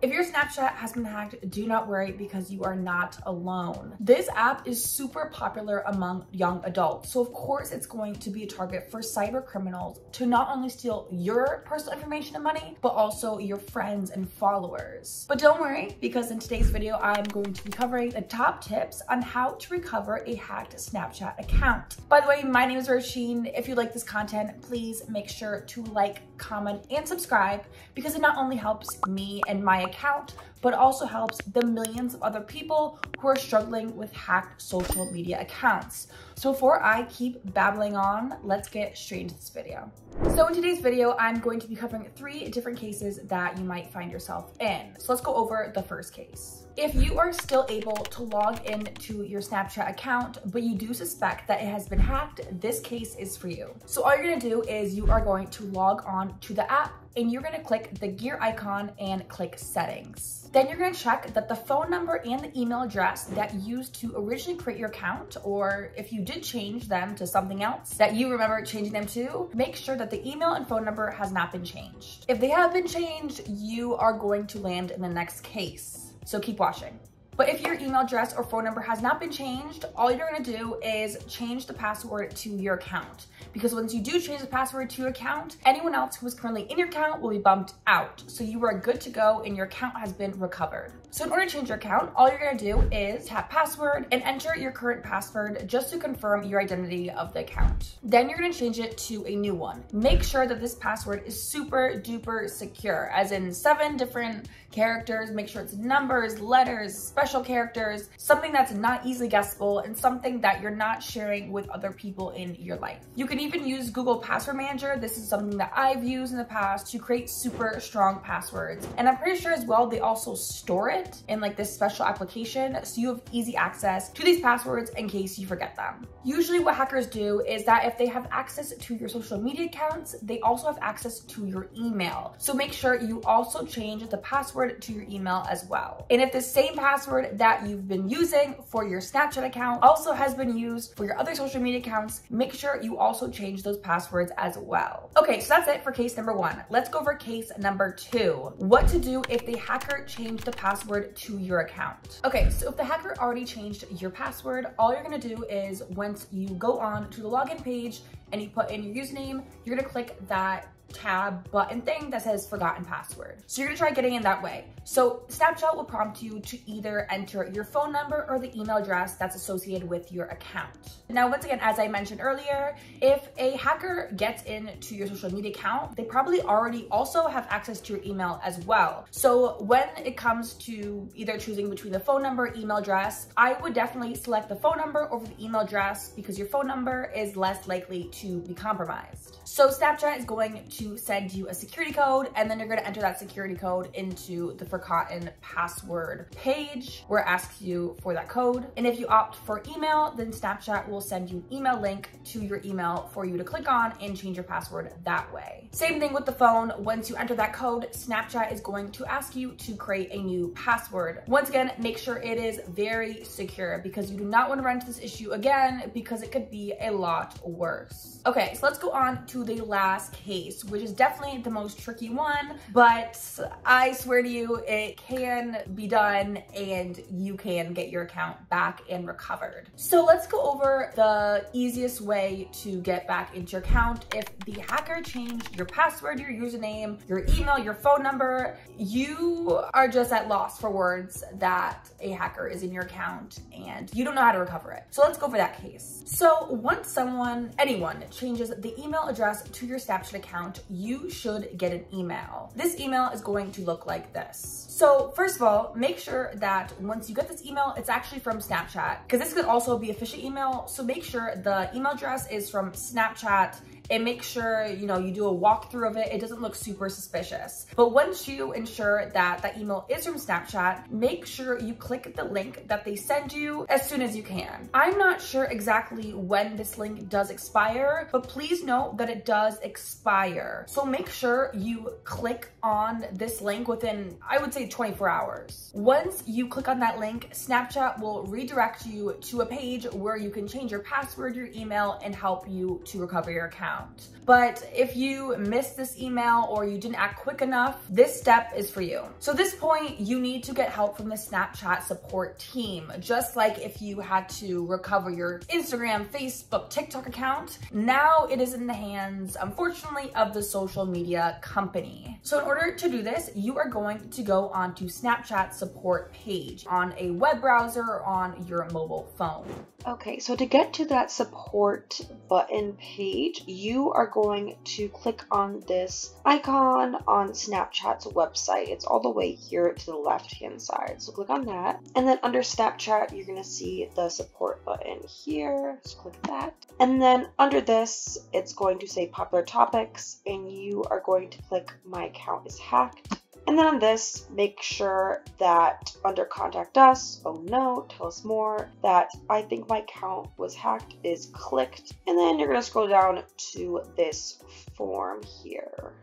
If your Snapchat has been hacked, do not worry because you are not alone. This app is super popular among young adults. So of course it's going to be a target for cyber criminals to not only steal your personal information and money, but also your friends and followers. But don't worry because in today's video, I'm going to be covering the top tips on how to recover a hacked Snapchat account. By the way, my name is Roisin. If you like this content, please make sure to like, comment, and subscribe because it not only helps me and my account, but also helps the millions of other people who are struggling with hacked social media accounts. So before I keep babbling on, let's get straight into this video. So in today's video, I'm going to be covering three different cases that you might find yourself in. So let's go over the first case. If you are still able to log in to your Snapchat account, but you do suspect that it has been hacked, this case is for you. So all you're gonna do is you are going to log on to the app and you're gonna click the gear icon and click settings. Then you're gonna check that the phone number and the email address that you used to originally create your account, or if you did change them to something else that you remember changing them to, make sure that the email and phone number has not been changed. If they have been changed, you are going to land in the next case so keep watching. But if your email address or phone number has not been changed, all you're gonna do is change the password to your account. Because once you do change the password to your account, anyone else who is currently in your account will be bumped out. So you are good to go and your account has been recovered. So in order to change your account, all you're gonna do is tap password and enter your current password just to confirm your identity of the account. Then you're gonna change it to a new one. Make sure that this password is super duper secure, as in seven different characters, make sure it's numbers, letters, special characters, something that's not easily guessable and something that you're not sharing with other people in your life. You can even use Google Password Manager. This is something that I've used in the past to create super strong passwords. And I'm pretty sure as well, they also store it it in like this special application so you have easy access to these passwords in case you forget them. Usually what hackers do is that if they have access to your social media accounts, they also have access to your email. So make sure you also change the password to your email as well. And if the same password that you've been using for your Snapchat account also has been used for your other social media accounts, make sure you also change those passwords as well. Okay, so that's it for case number one. Let's go over case number two. What to do if the hacker changed the password password to your account. Okay, so if the hacker already changed your password, all you're gonna do is once you go on to the login page and you put in your username, you're gonna click that tab button thing that says forgotten password. So you're gonna try getting in that way. So Snapchat will prompt you to either enter your phone number or the email address that's associated with your account. Now, once again, as I mentioned earlier, if a hacker gets into your social media account, they probably already also have access to your email as well. So when it comes to either choosing between the phone number, email address, I would definitely select the phone number over the email address because your phone number is less likely to be compromised. So Snapchat is going to to send you a security code and then you're gonna enter that security code into the forgotten password page where it asks you for that code. And if you opt for email, then Snapchat will send you an email link to your email for you to click on and change your password that way. Same thing with the phone. Once you enter that code, Snapchat is going to ask you to create a new password. Once again, make sure it is very secure because you do not want to run into this issue again because it could be a lot worse. Okay, so let's go on to the last case, which is definitely the most tricky one, but I swear to you, it can be done and you can get your account back and recovered. So let's go over the easiest way to get back into your account. If the hacker changed your password, your username, your email, your phone number, you are just at loss for words that a hacker is in your account and you don't know how to recover it. So let's go for that case. So once someone, anyone, changes the email address to your Snapchat account, you should get an email. This email is going to look like this. So first of all, make sure that once you get this email, it's actually from Snapchat because this could also be a phishing email. So make sure the email address is from Snapchat and make sure, you know, you do a walkthrough of it. It doesn't look super suspicious. But once you ensure that that email is from Snapchat, make sure you click the link that they send you as soon as you can. I'm not sure exactly when this link does expire, but please note that it does expire. So make sure you click on this link within, I would say 24 hours. Once you click on that link, Snapchat will redirect you to a page where you can change your password, your email, and help you to recover your account account. But if you missed this email or you didn't act quick enough, this step is for you. So this point, you need to get help from the Snapchat support team. Just like if you had to recover your Instagram, Facebook, TikTok account, now it is in the hands, unfortunately, of the social media company. So in order to do this, you are going to go onto Snapchat support page on a web browser on your mobile phone. Okay, so to get to that support button page, you are going to click on this icon on Snapchat's website. It's all the way here to the left hand side. So click on that. And then under Snapchat, you're going to see the support button here. So click that. And then under this, it's going to say popular topics and you are going to click my account is hacked. And then on this, make sure that under contact us, oh no, tell us more, that I think my account was hacked is clicked. And then you're gonna scroll down to this form here.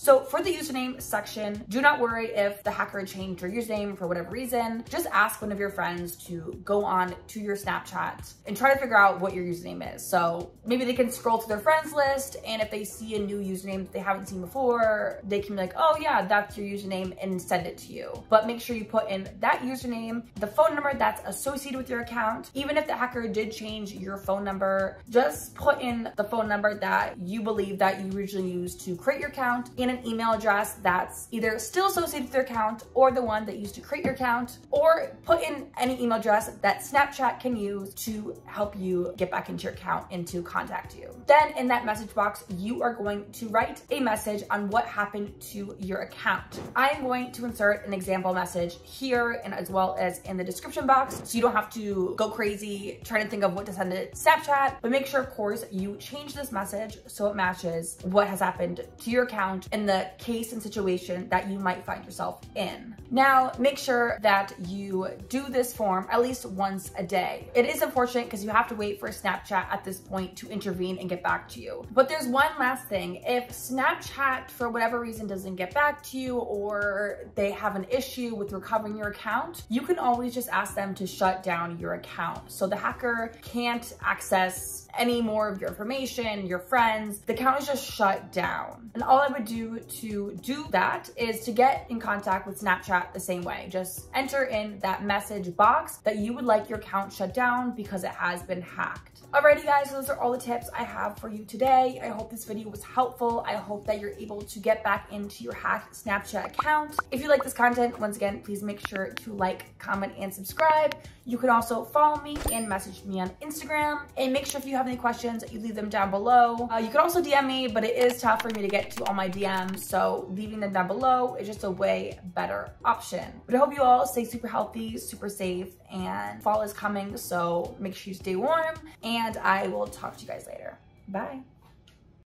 So for the username section, do not worry if the hacker changed your username for whatever reason. Just ask one of your friends to go on to your Snapchat and try to figure out what your username is. So maybe they can scroll to their friends list and if they see a new username that they haven't seen before, they can be like, oh yeah, that's your username and send it to you. But make sure you put in that username, the phone number that's associated with your account. Even if the hacker did change your phone number, just put in the phone number that you believe that you originally used to create your account and an email address that's either still associated with your account or the one that used to create your account, or put in any email address that Snapchat can use to help you get back into your account and to contact you. Then in that message box, you are going to write a message on what happened to your account. I am going to insert an example message here and as well as in the description box so you don't have to go crazy trying to think of what to send to Snapchat, but make sure of course you change this message so it matches what has happened to your account in the case and situation that you might find yourself in. Now, make sure that you do this form at least once a day. It is unfortunate because you have to wait for Snapchat at this point to intervene and get back to you. But there's one last thing. If Snapchat, for whatever reason, doesn't get back to you or they have an issue with recovering your account, you can always just ask them to shut down your account. So the hacker can't access any more of your information, your friends, the account is just shut down. And all I would do to do that is to get in contact with Snapchat the same way. Just enter in that message box that you would like your account shut down because it has been hacked. Alrighty guys, those are all the tips I have for you today. I hope this video was helpful. I hope that you're able to get back into your hacked Snapchat account. If you like this content, once again, please make sure to like, comment, and subscribe. You can also follow me and message me on Instagram. And make sure if you have any questions, you leave them down below. Uh, you can also DM me, but it is tough for me to get to all my DMs. So leaving them down below is just a way better option. But I hope you all stay super healthy, super safe, and fall is coming. So make sure you stay warm and I will talk to you guys later. Bye.